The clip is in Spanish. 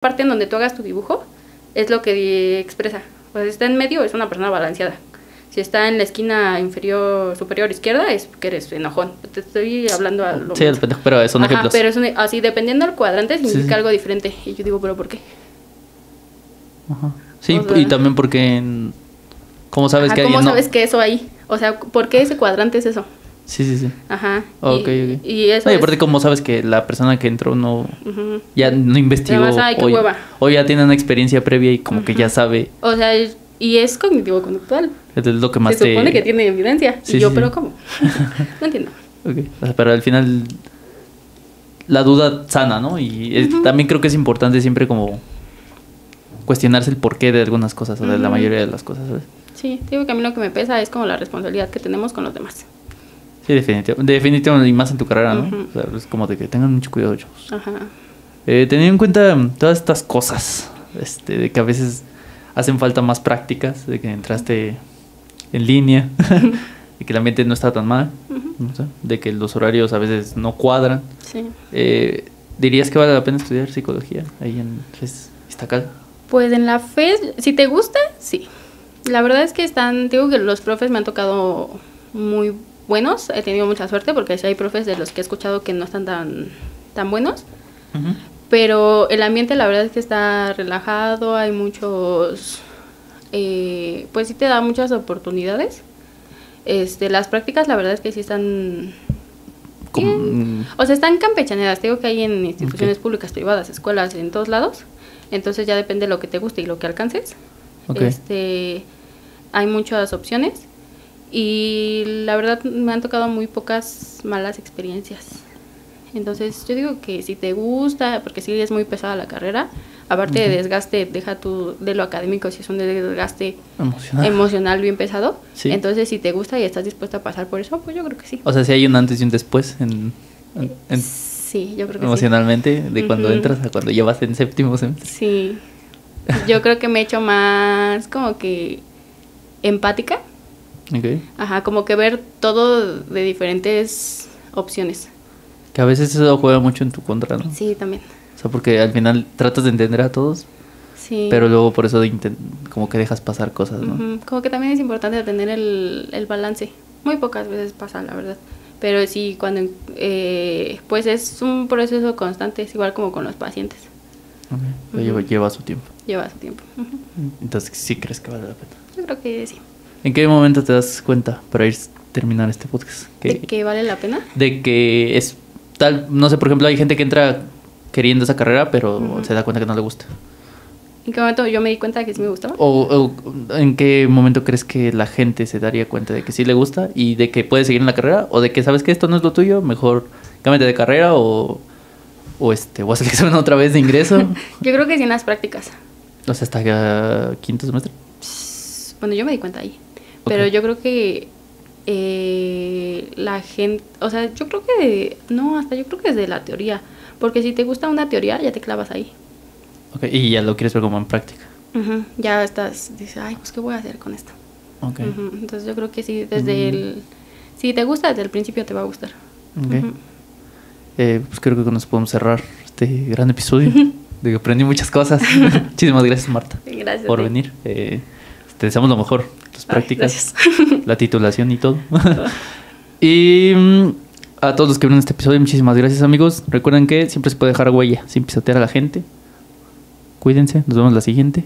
parte en donde tú hagas tu dibujo es lo que expresa. Pues si está en medio es una persona balanceada. Si está en la esquina inferior, superior izquierda es que eres enojón. Te estoy hablando a lo Sí, el pendejo, pero son Ajá, ejemplos. pero es un- así, dependiendo del cuadrante, significa sí. algo diferente. Y yo digo, ¿pero por qué? Ajá. Sí, O sea- y también porque... en- ¿Cómo sabes Ajá, que ¿Cómo no? sabes que eso ahí? O sea, ¿por qué ese cuadrante es eso? Sí, sí, sí. Ajá. Ok, y, ok. y eso aparte, ¿cómo sabes que la persona que entró no... Ya no investigó Además, ay, qué o, hueva. o ya tiene una experiencia previa y como que ya sabe O sea, y es cognitivo-conductual. es lo que más Se te... supone que tiene evidencia. Sí, y yo, sí, ¿pero sí. cómo? no entiendo. Ok, o sea, pero al final la duda sana, ¿no? Y es- también creo que es importante siempre como cuestionarse el porqué de algunas cosas o de la mayoría de las cosas, ¿sabes? Sí, digo que a mí lo que me pesa es como la responsabilidad que tenemos con los demás. Sí, definitivamente. Definitivamente, y más en tu carrera, ¿no? Ujú. O sea, es como de que tengan mucho cuidado, chavos. Ajá. Eh, teniendo en cuenta todas estas cosas, este, de que a veces hacen falta más prácticas, de que entraste en línea, de que el ambiente no está tan mal, de que los horarios a veces no cuadran. Sí. Eh, ¿Dirías que vale la pena estudiar psicología ahí en FES Iztacal? Pues en la FES, si te gusta, sí. La verdad es que están, digo que los profes me han tocado muy buenos. He tenido mucha suerte porque sí hay profes de los que he escuchado que no están tan, tan buenos. Pero el ambiente la verdad es que está relajado, hay muchos, eh, pues sí te da muchas oportunidades. Este, las prácticas la verdad es que sí están, o sea, están campechaneadas. Te digo que hay en instituciones públicas, privadas, escuelas, en todos lados. Entonces ya depende de lo que te guste y lo que alcances. Este, hay muchas opciones y la verdad me han tocado muy pocas malas experiencias. Entonces yo digo que si te gusta, porque sí es muy pesada la carrera, aparte de desgaste, deja tú de lo académico si es un desgaste emocional. emocional bien pesado. Sí. Entonces si te gusta y estás dispuesta a pasar por eso, pues yo creo que sí. o sea, si hay un antes y un después en, en- en- Sí, yo creo que sí. emocionalmente de cuando entras a cuando llevas en séptimo semestre. Sí. Yo creo que me he hecho más como que empática. Ajá, como que ver todo de diferentes opciones. Que a veces eso juega mucho en tu contra, ¿no? Sí, también. O sea, porque al final tratas de entender a todos, Sí. pero luego por eso de como que dejas pasar cosas, ¿no? Como que también es importante tener el, el balance. Muy pocas veces pasa, la verdad. Pero sí, cuando, eh, pues es un proceso constante, es igual como con los pacientes. Lleva, lleva su tiempo. Lleva su tiempo. Entonces sí crees que vale la pena. Yo creo que sí. ¿En qué momento te das cuenta para ir terminar este podcast? ¿De Que, vale la pena? de que es tal, no sé, por ejemplo, hay gente que entra queriendo esa carrera, pero se da cuenta que no le gusta. ¿En qué momento yo me di cuenta de que sí me gustaba? O, o en qué momento crees que la gente se daría cuenta de que sí le gusta y de que puede seguir en la carrera? ¿O de que sabes que esto no es lo tuyo? Mejor cámbiate de carrera o, o este, o haz el examen otra vez de ingreso. Yo creo que sí en las prácticas. o sea, hasta quinto semestre. Bueno, yo me di cuenta ahí. Pero yo creo que eh, la gente, o sea, yo creo que, no, hasta yo creo que desde la teoría. Porque si te gusta una teoría, ya te clavas ahí. Ok, y ya lo quieres ver como en práctica. Ujú, Ya estás, dices, ay, pues, ¿qué voy a hacer con esto? Ok. Ujú, Entonces yo creo que sí, desde Mm. el... Si te gusta, desde el principio te va a gustar. Ok. Ujú. Eh, pues creo que con eso podemos cerrar este gran episodio. que aprendí muchas cosas. Muchísimas gracias, Marta, Gracias. por venir. Eh, te deseamos lo mejor. Tus prácticas, la titulación y todo. y mm, a todos los que vieron este episodio, muchísimas gracias, amigos. Recuerden que siempre se puede dejar huella sin pisotear a la gente. Cuídense. Nos vemos la siguiente.